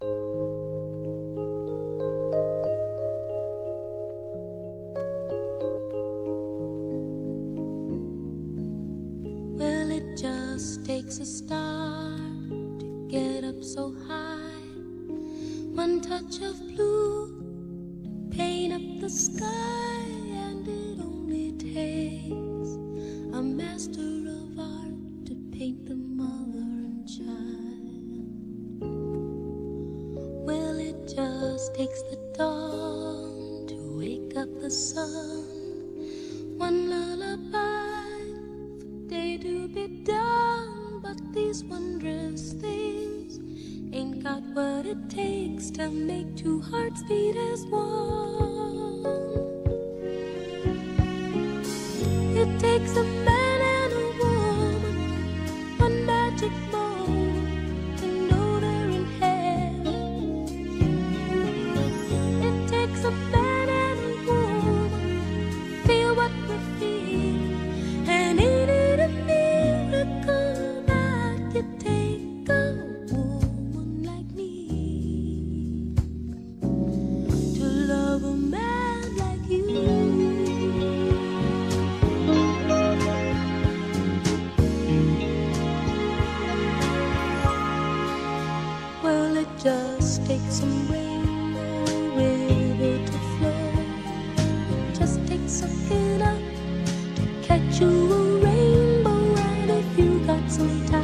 Well, it just takes a star to get up so high. One touch of blue to paint up the sky. takes the dawn to wake up the sun. One lullaby for day to be done, but these wondrous things ain't got what it takes to make two hearts beat as one. It takes a man and a woman, one magic moment. something sometimes.